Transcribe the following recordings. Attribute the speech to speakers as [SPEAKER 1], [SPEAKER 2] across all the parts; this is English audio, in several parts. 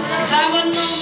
[SPEAKER 1] I would know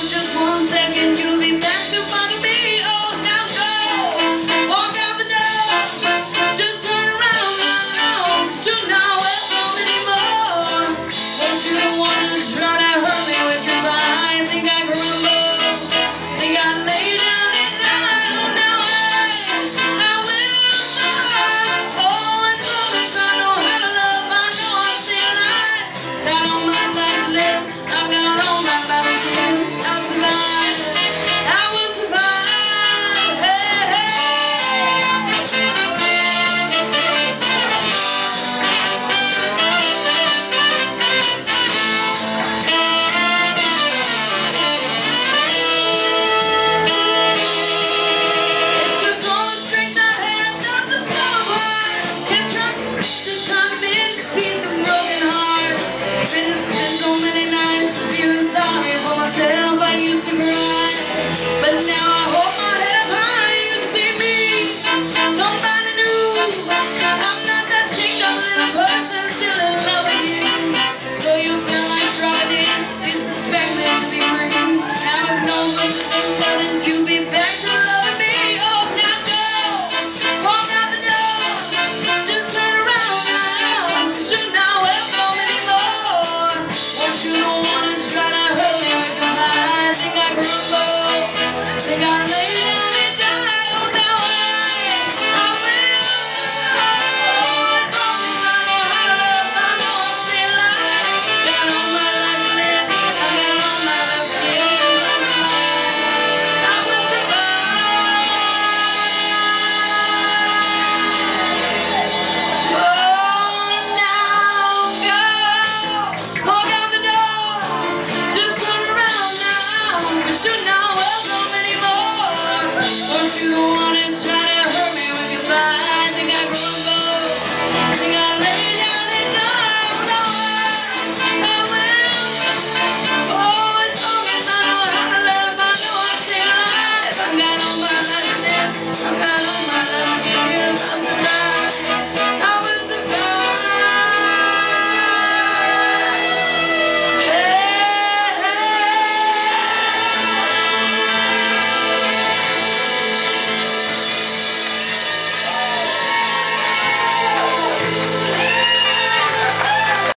[SPEAKER 1] I got